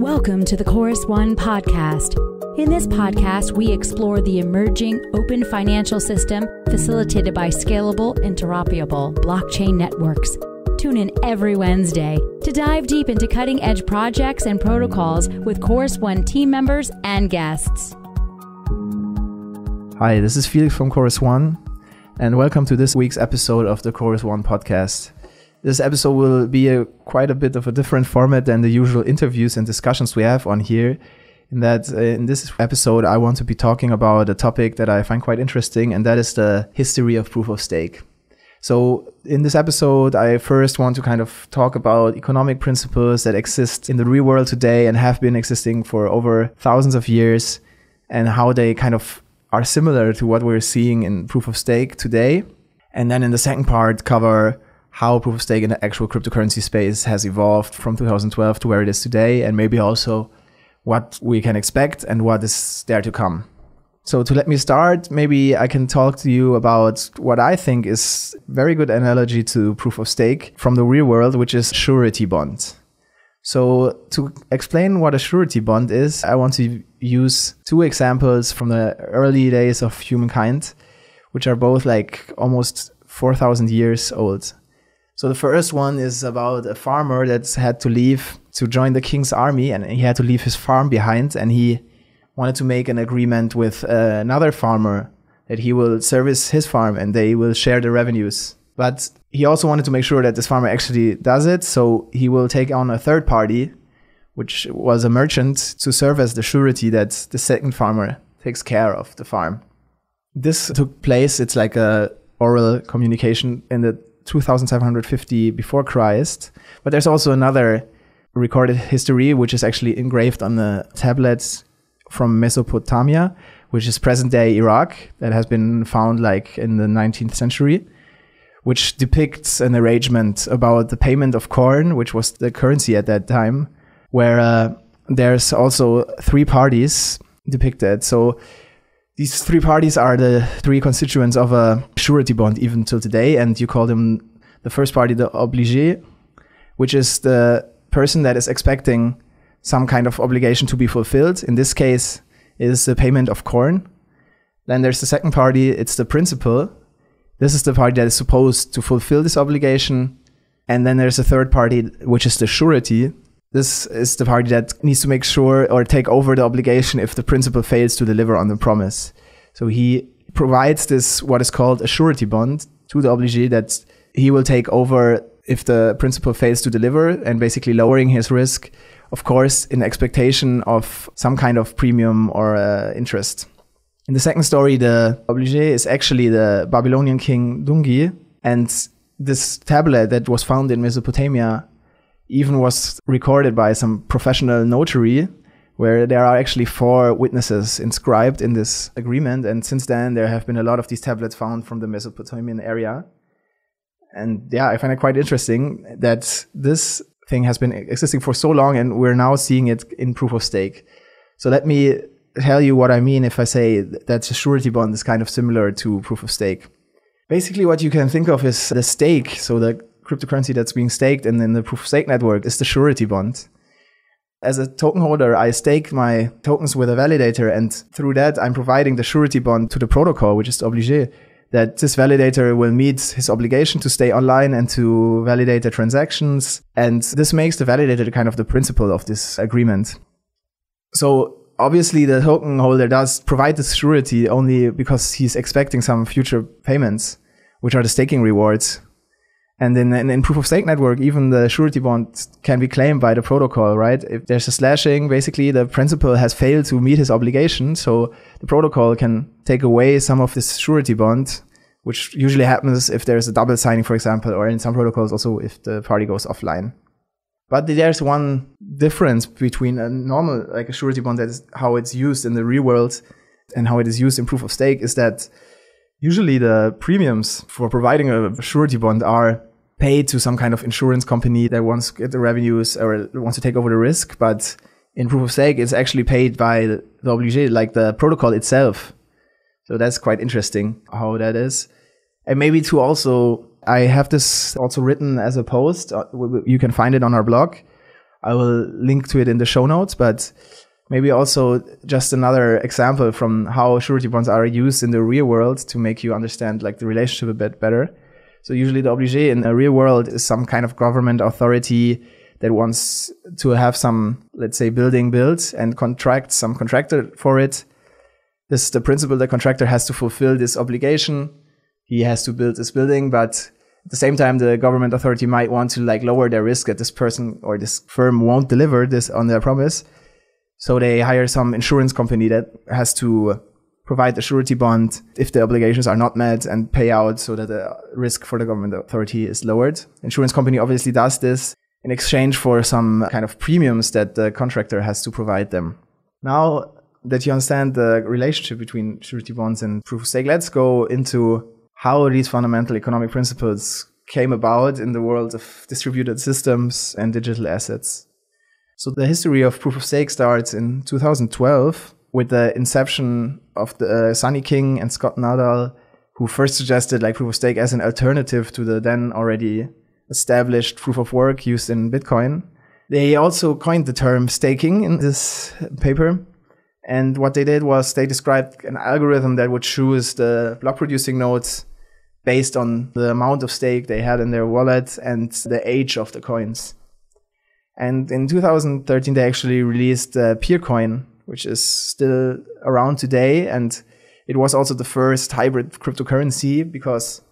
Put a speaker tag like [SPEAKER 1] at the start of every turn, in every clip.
[SPEAKER 1] Welcome to the Chorus One podcast. In this podcast, we explore the emerging open financial system facilitated by scalable, interoperable blockchain networks. Tune in every Wednesday to dive deep into cutting edge projects and protocols with Chorus One team members and guests.
[SPEAKER 2] Hi, this is Felix from Chorus One, and welcome to this week's episode of the Chorus One podcast. This episode will be a, quite a bit of a different format than the usual interviews and discussions we have on here. In that, uh, in this episode, I want to be talking about a topic that I find quite interesting, and that is the history of proof of stake. So, in this episode, I first want to kind of talk about economic principles that exist in the real world today and have been existing for over thousands of years, and how they kind of are similar to what we're seeing in proof of stake today. And then in the second part, cover how proof of stake in the actual cryptocurrency space has evolved from 2012 to where it is today, and maybe also what we can expect and what is there to come. So to let me start, maybe I can talk to you about what I think is very good analogy to proof of stake from the real world, which is surety bond. So to explain what a surety bond is, I want to use two examples from the early days of humankind, which are both like almost 4,000 years old. So the first one is about a farmer that had to leave to join the king's army and he had to leave his farm behind and he wanted to make an agreement with uh, another farmer that he will service his farm and they will share the revenues. But he also wanted to make sure that this farmer actually does it, so he will take on a third party, which was a merchant, to serve as the surety that the second farmer takes care of the farm. This took place, it's like a oral communication in the 2750 before Christ. But there's also another recorded history, which is actually engraved on the tablets from Mesopotamia, which is present day Iraq, that has been found like in the 19th century, which depicts an arrangement about the payment of corn, which was the currency at that time, where uh, there's also three parties depicted. So these three parties are the three constituents of a surety bond even till today, and you call them the first party the obligé, which is the person that is expecting some kind of obligation to be fulfilled. In this case, is the payment of corn. Then there's the second party, it's the principal. This is the party that is supposed to fulfill this obligation. And then there's a third party, which is the surety. This is the party that needs to make sure or take over the obligation if the principal fails to deliver on the promise. So he provides this, what is called a surety bond to the obligee that he will take over if the principal fails to deliver and basically lowering his risk, of course, in expectation of some kind of premium or uh, interest. In the second story, the obligé is actually the Babylonian king Dungi, and this tablet that was found in Mesopotamia even was recorded by some professional notary where there are actually four witnesses inscribed in this agreement. And since then, there have been a lot of these tablets found from the Mesopotamian area. And yeah, I find it quite interesting that this thing has been existing for so long and we're now seeing it in proof of stake. So let me tell you what I mean if I say that a surety bond is kind of similar to proof of stake. Basically, what you can think of is the stake. So the cryptocurrency that's being staked and in the proof of stake network is the surety bond. As a token holder, I stake my tokens with a validator, and through that, I'm providing the surety bond to the protocol, which is the obligé, that this validator will meet his obligation to stay online and to validate the transactions. And this makes the validator kind of the principal of this agreement. So obviously, the token holder does provide this surety only because he's expecting some future payments, which are the staking rewards and in, in, in, proof of stake network, even the surety bond can be claimed by the protocol, right? If there's a slashing, basically the principal has failed to meet his obligation. So the protocol can take away some of this surety bond, which usually happens if there's a double signing, for example, or in some protocols also if the party goes offline. But there's one difference between a normal, like a surety bond, that is how it's used in the real world and how it is used in proof of stake is that usually the premiums for providing a surety bond are paid to some kind of insurance company that wants to get the revenues or wants to take over the risk. But in proof of stake, it's actually paid by the obligé, like the protocol itself. So that's quite interesting how that is. And maybe to also, I have this also written as a post. Uh, you can find it on our blog I will link to it in the show notes, but maybe also just another example from how surety bonds are used in the real world to make you understand like the relationship a bit better. So usually the obligé in the real world is some kind of government authority that wants to have some, let's say, building built and contract some contractor for it. This is the principal the contractor has to fulfill this obligation. He has to build this building, but at the same time, the government authority might want to like lower their risk that this person or this firm won't deliver this on their promise. So they hire some insurance company that has to provide a surety bond if the obligations are not met and pay out so that the risk for the government authority is lowered. Insurance company obviously does this in exchange for some kind of premiums that the contractor has to provide them. Now that you understand the relationship between surety bonds and proof of stake, let's go into how these fundamental economic principles came about in the world of distributed systems and digital assets. So the history of proof of stake starts in 2012 with the inception of the uh, Sunny King and Scott Nadal, who first suggested like proof of stake as an alternative to the then already established proof of work used in Bitcoin. They also coined the term staking in this paper. And what they did was they described an algorithm that would choose the block producing nodes based on the amount of stake they had in their wallet and the age of the coins. And in 2013, they actually released Peercoin, which is still around today. And it was also the first hybrid cryptocurrency because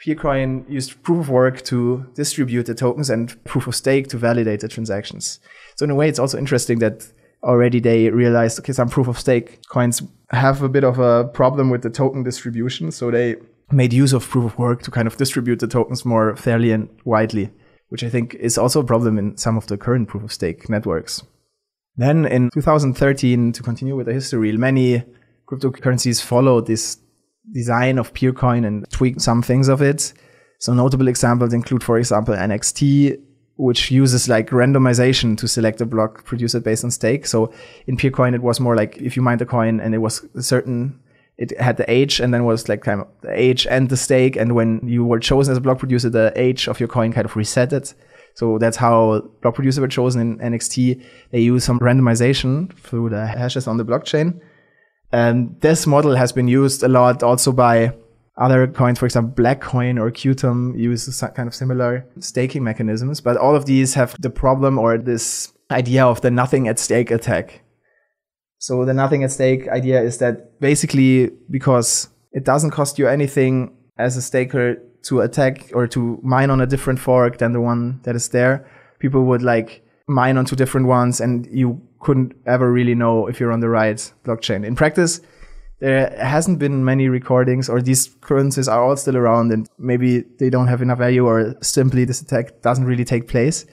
[SPEAKER 2] Peercoin used proof of work to distribute the tokens and proof of stake to validate the transactions. So in a way, it's also interesting that already they realized, okay, some proof of stake coins have a bit of a problem with the token distribution. So they made use of proof of work to kind of distribute the tokens more fairly and widely, which I think is also a problem in some of the current proof of stake networks. Then in 2013, to continue with the history, many cryptocurrencies followed this design of Peercoin and tweaked some things of it. So notable examples include, for example, NXT, which uses like randomization to select a block produced based on stake. So in Peercoin, it was more like if you mined a coin and it was certain it had the age and then was like kind of the age and the stake. And when you were chosen as a block producer, the age of your coin kind of reset it. So that's how block producer were chosen in NXT. They use some randomization through the hashes on the blockchain. And this model has been used a lot also by other coins, for example, Blackcoin or Qtum use kind of similar staking mechanisms. But all of these have the problem or this idea of the nothing at stake attack. So the nothing at stake idea is that basically because it doesn't cost you anything as a staker to attack or to mine on a different fork than the one that is there, people would like mine onto different ones and you couldn't ever really know if you're on the right blockchain. In practice, there hasn't been many recordings or these currencies are all still around and maybe they don't have enough value or simply this attack doesn't really take place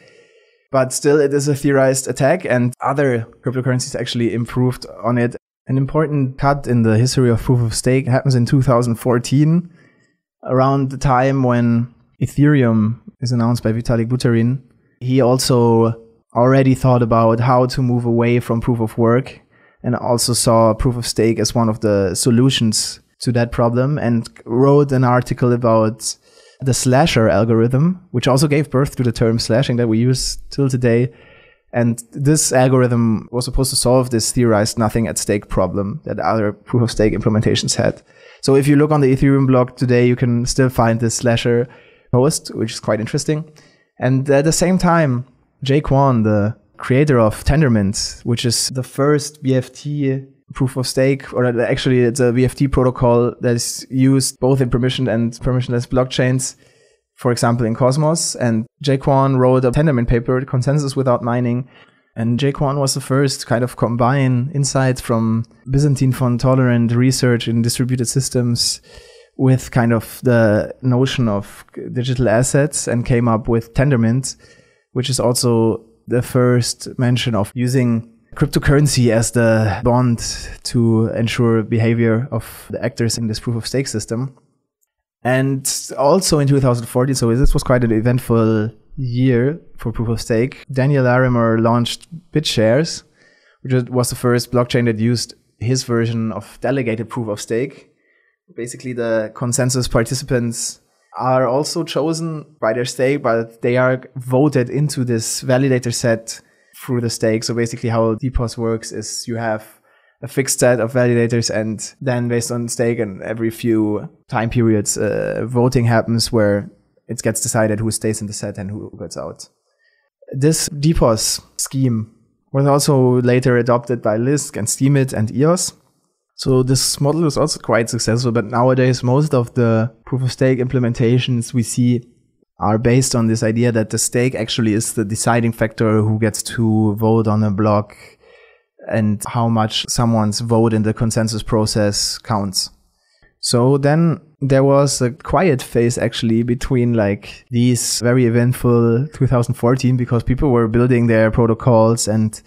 [SPEAKER 2] but still it is a theorized attack and other cryptocurrencies actually improved on it. An important cut in the history of proof of stake happens in 2014, around the time when Ethereum is announced by Vitalik Buterin. He also already thought about how to move away from proof of work and also saw proof of stake as one of the solutions to that problem and wrote an article about the slasher algorithm, which also gave birth to the term slashing that we use till today. And this algorithm was supposed to solve this theorized nothing at stake problem that other proof of stake implementations had. So if you look on the Ethereum blog today, you can still find this slasher post, which is quite interesting. And at the same time, Jae Kwon, the creator of Tendermint, which is the first BFT proof of stake, or actually it's a BFT protocol that is used both in permissioned and permissionless blockchains. For example, in Cosmos, and Kwon wrote a Tendermint paper, Consensus Without Mining, and Kwon was the first to kind of combine insights from Byzantine fault tolerant research in distributed systems with kind of the notion of digital assets and came up with Tendermint, which is also the first mention of using cryptocurrency as the bond to ensure behavior of the actors in this proof of stake system. And also in 2014, so this was quite an eventful year for proof of stake. Daniel Larimer launched BitShares, which was the first blockchain that used his version of delegated proof of stake. Basically, the consensus participants are also chosen by their stake, but they are voted into this validator set through the stake. So basically how DPoS works is you have a fixed set of validators and then based on stake and every few time periods, uh, voting happens where it gets decided who stays in the set and who gets out. This DPoS scheme was also later adopted by Lisk and Steemit and EOS. So this model was also quite successful, but nowadays most of the proof of stake implementations we see are based on this idea that the stake actually is the deciding factor who gets to vote on a block and how much someone's vote in the consensus process counts. So then there was a quiet phase actually between like these very eventful 2014 because people were building their protocols and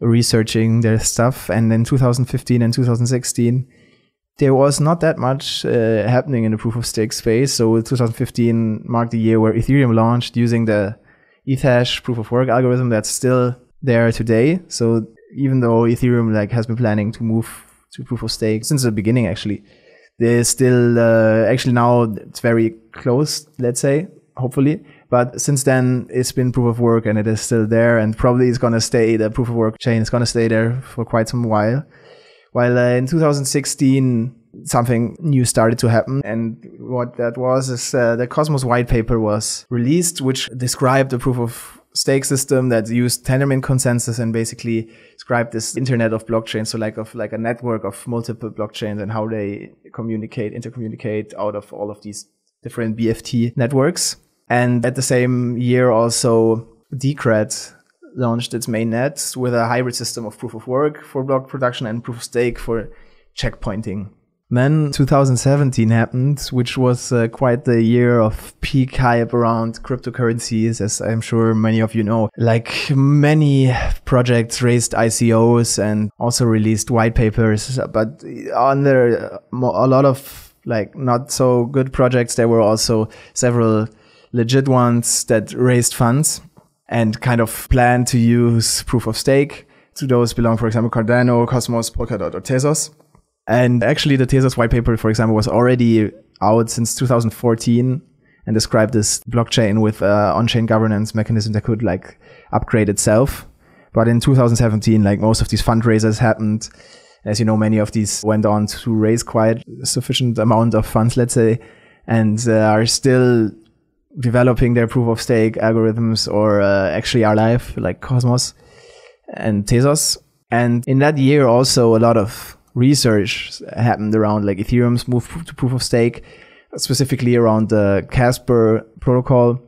[SPEAKER 2] researching their stuff. And in 2015 and 2016, there was not that much uh, happening in the proof of stake space. So 2015 marked the year where Ethereum launched using the Ethash proof of work algorithm that's still there today. So even though Ethereum like has been planning to move to proof of stake since the beginning, actually, there's still uh, actually now it's very close. Let's say, hopefully. But since then, it's been proof of work and it is still there and probably it's going to stay, the proof of work chain is going to stay there for quite some while. While uh, in 2016, something new started to happen. And what that was is uh, the Cosmos white paper was released, which described the proof of stake system that used Tendermint consensus and basically described this internet of blockchains. So like of like a network of multiple blockchains and how they communicate, intercommunicate out of all of these different BFT networks. And at the same year also Decred launched its mainnet with a hybrid system of proof of work for block production and proof of stake for checkpointing. Then 2017 happened, which was uh, quite the year of peak hype around cryptocurrencies, as I'm sure many of you know. Like many projects raised ICOs and also released white papers, but under a lot of like not so good projects, there were also several legit ones that raised funds and kind of planned to use proof of stake. To those belong, for example, Cardano, Cosmos, Polkadot, or Tezos. And actually, the Tezos white paper, for example, was already out since 2014 and described this blockchain with uh, on-chain governance mechanism that could like upgrade itself. But in 2017, like most of these fundraisers happened. As you know, many of these went on to raise quite sufficient amount of funds, let's say, and uh, are still developing their proof of stake algorithms or uh, actually are live, like Cosmos and Tezos. And in that year, also a lot of research happened around like Ethereum's move to proof of stake, specifically around the Casper protocol.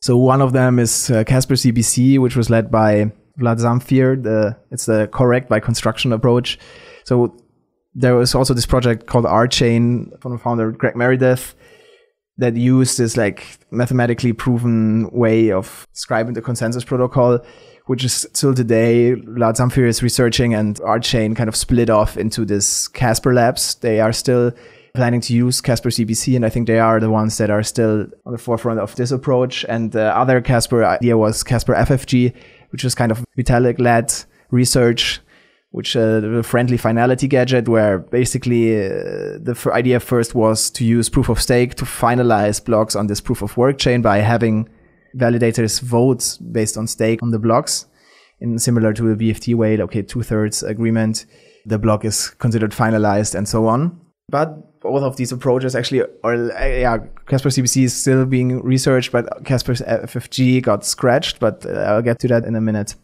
[SPEAKER 2] So one of them is uh, Casper CBC, which was led by Vlad Zamfir. The, it's the correct by construction approach. So there was also this project called RChain from the founder Greg Meredith that used this like mathematically proven way of describing the consensus protocol which is still today Zamfir is researching and RChain kind of split off into this Casper Labs. They are still planning to use Casper CBC, and I think they are the ones that are still on the forefront of this approach. And the other Casper idea was Casper FFG, which was kind of Vitalik led research, which uh, the friendly finality gadget, where basically uh, the f- idea first was to use proof of stake to finalize blocks on this proof of work chain by having validators vote based on stake on the blocks in similar to a BFT way, okay, two thirds agreement, the block is considered finalized and so on. But both of these approaches actually are, yeah, Casper CBC is still being researched, but Casper FFG got scratched, but uh, I'll get to that in a minute.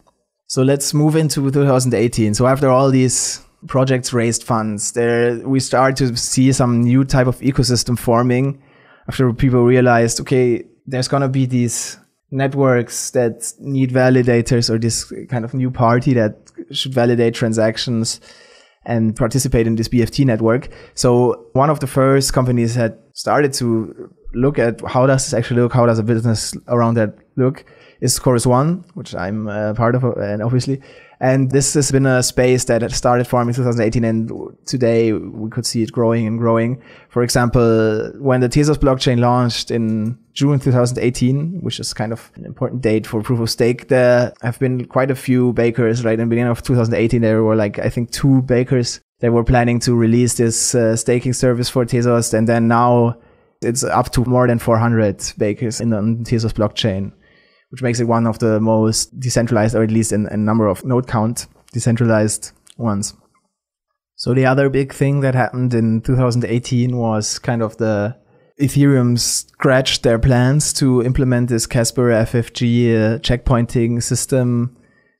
[SPEAKER 2] So let's move into 2018. So after all these projects raised funds, there we start to see some new type of ecosystem forming after people realized, okay, there's going to be these networks that need validators or this kind of new party that should validate transactions and participate in this BFT network. So one of the first companies had started to look at how does this actually look, how does a business around that look, is Chorus One, which I'm a part of, and obviously. And this has been a space that started forming in 2018, and today we could see it growing and growing. For example, when the Tezos blockchain launched in June 2018, which is kind of an important date for proof of stake, there have been quite a few bakers, right? In the beginning of 2018, there were like, I think, two bakers that were planning to release this uh, staking service for Tezos. And then now it's up to more than 400 bakers in the Tezos blockchain which makes it one of the most decentralized, or at least in a number of node count, decentralized ones. So the other big thing that happened in 2018 was kind of the Ethereum scratched their plans to implement this Casper FFG uh, checkpointing system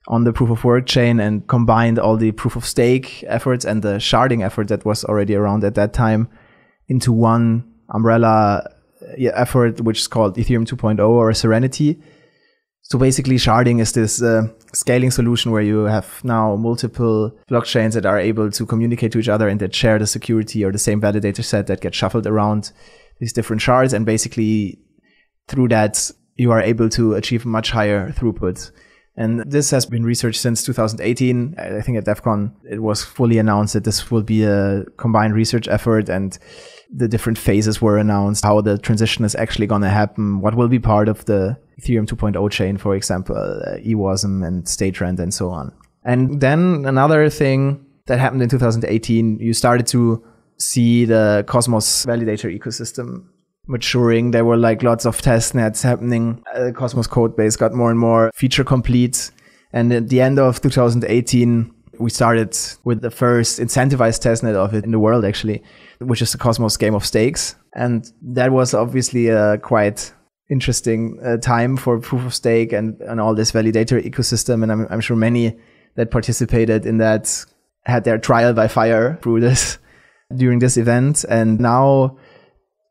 [SPEAKER 2] on the proof of work chain and combined all the proof of stake efforts and the sharding effort that was already around at that time into one umbrella uh, effort, which is called Ethereum 2.0 or Serenity. So basically, sharding is this uh, scaling solution where you have now multiple blockchains that are able to communicate to each other and that share the security or the same validator set that gets shuffled around these different shards. And basically, through that, you are able to achieve much higher throughput. And this has been researched since 2018. I think at Devcon, it was fully announced that this will be a combined research effort and the different phases were announced, how the transition is actually going to happen, what will be part of the Ethereum 2.0 chain, for example, uh, EWASM and state rent and so on. And then another thing that happened in 2018, you started to see the Cosmos validator ecosystem maturing. There were like lots of test nets happening. Uh, Cosmos code base got more and more feature complete. And at the end of 2018, we started with the first incentivized testnet of it in the world, actually, which is the Cosmos Game of Stakes. And that was obviously a quite interesting uh, time for proof of stake and, and all this validator ecosystem. And I'm, I'm sure many that participated in that had their trial by fire through this during this event. And now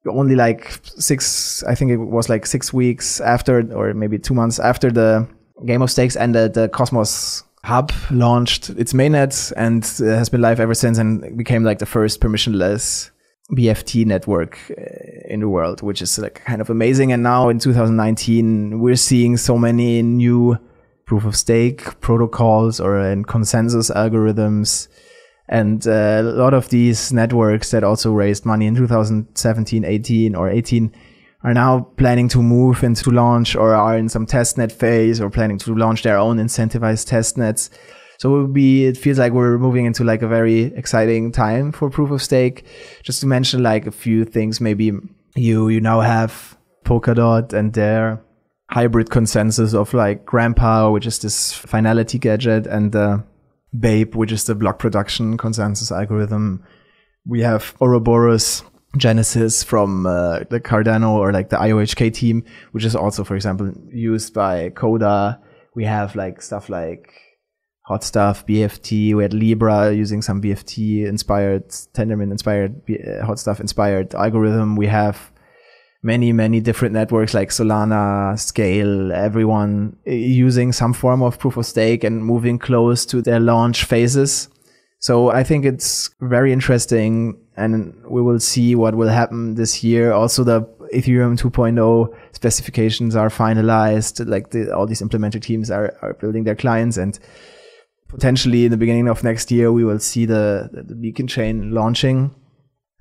[SPEAKER 2] only like six, I think it was like six weeks after, or maybe two months after the Game of Stakes ended, the Cosmos Hub launched its mainnet and uh, has been live ever since and became like the first permissionless BFT network uh, in the world, which is like kind of amazing. And now in 2019, we're seeing so many new proof of stake protocols or in consensus algorithms. And uh, a lot of these networks that also raised money in 2017, 18 or 18 are now planning to move into launch or are in some testnet phase or planning to launch their own incentivized testnets. So it would be, it feels like we're moving into like a very exciting time for proof of stake. Just to mention like a few things, maybe you, you now have Polkadot and their hybrid consensus of like Grandpa, which is this finality gadget and uh, Babe, which is the block production consensus algorithm. We have Ouroboros, Genesis from uh, the Cardano or like the IOHK team, which is also, for example, used by Coda. We have like stuff like Hot Stuff, BFT. We had Libra using some BFT inspired, Tendermint inspired, uh, Hot Stuff inspired algorithm. We have many, many different networks like Solana, Skale, everyone uh, using some form of proof of stake and moving close to their launch phases. So I think it's very interesting and we will see what will happen this year. Also, the Ethereum 2.0 specifications are finalized. Like the, all these implementer teams are, are building their clients and potentially in the beginning of next year, we will see the, the beacon chain launching.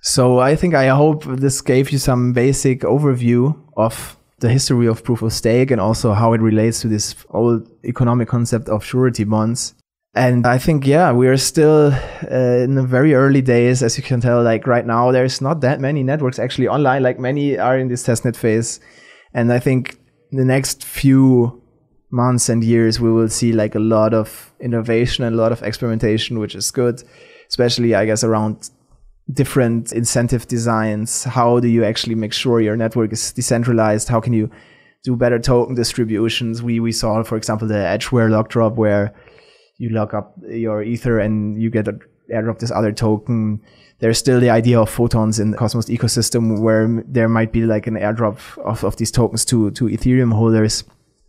[SPEAKER 2] So I think I hope this gave you some basic overview of the history of proof of stake and also how it relates to this old economic concept of surety bonds. And I think, yeah, we are still uh, in the very early days, as you can tell. Like right now, there's not that many networks actually online. Like many are in this testnet phase. And I think the next few months and years, we will see like a lot of innovation and a lot of experimentation, which is good, especially, I guess, around different incentive designs. How do you actually make sure your network is decentralized? How can you do better token distributions? We, we saw, for example, the Edgeware lock drop where you lock up your ether and you get a airdrop this other token. There's still the idea of photons in the Cosmos ecosystem where there might be like an airdrop of, of these tokens to, to Ethereum holders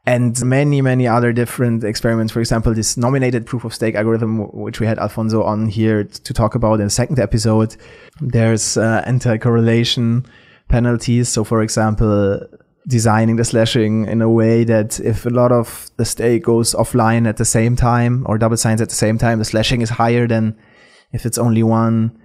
[SPEAKER 2] and many, many other different experiments. For example, this nominated proof of stake algorithm, which we had Alfonso on here to talk about in the second episode. There's uh, anti-correlation penalties. So for example, designing the slashing in a way that if a lot of the stake goes offline at the same time or double signs at the same time, the slashing is higher than if it's only one.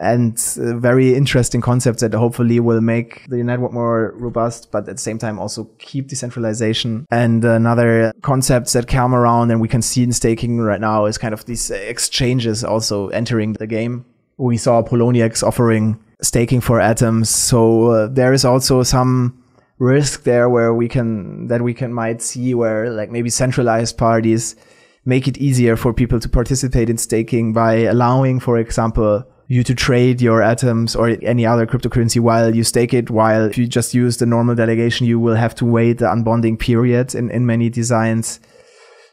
[SPEAKER 2] And very interesting concepts that hopefully will make the network more robust, but at the same time also keep decentralization. And another concepts that come around and we can see in staking right now is kind of these exchanges also entering the game. We saw Poloniex offering staking for atoms. So uh, there is also some risk there where we can that we can might see where like maybe centralized parties make it easier for people to participate in staking by allowing, for example, you to trade your atoms or any other cryptocurrency while you stake it. While if you just use the normal delegation, you will have to wait the unbonding period in, in many designs.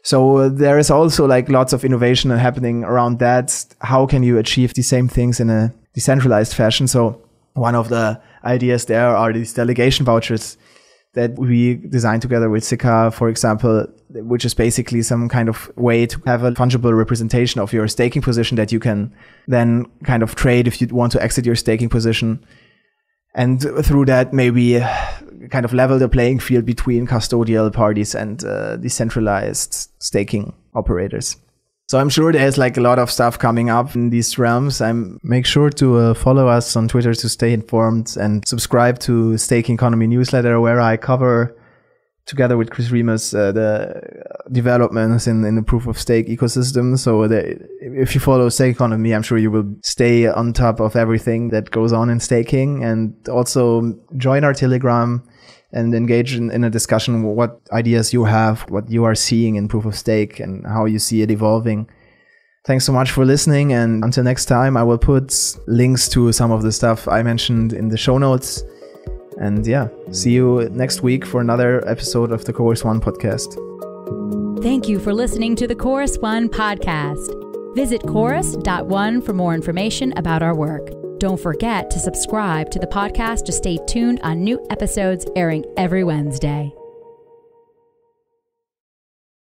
[SPEAKER 2] So there is also like lots of innovation happening around that. How can you achieve the same things in a decentralized fashion? So one of the ideas there are these delegation vouchers that we designed together with Zika, for example, which is basically some kind of way to have a fungible representation of your staking position that you can then kind of trade if you want to exit your staking position. And through that, maybe kind of level the playing field between custodial parties and uh, decentralized staking operators. So I'm sure there's like a lot of stuff coming up in these realms. I'm make sure to uh, follow us on Twitter to stay informed and subscribe to Staking Economy newsletter where I cover together with Chris Remus uh, the developments in, in the proof of stake ecosystem. So the, if you follow Stake Economy, I'm sure you will stay on top of everything that goes on in staking and also join our Telegram and engage in, in a discussion what ideas you have, what you are seeing in proof of stake and how you see it evolving. Thanks so much for listening. And until next time, I will put links to some of the stuff I mentioned in the show notes. And yeah, see you next week for another episode of the Chorus One podcast.
[SPEAKER 1] Thank you for listening to the Chorus One podcast. Visit chorus.one for more information about our work. Don't forget to subscribe to the podcast to stay tuned on new episodes airing every Wednesday.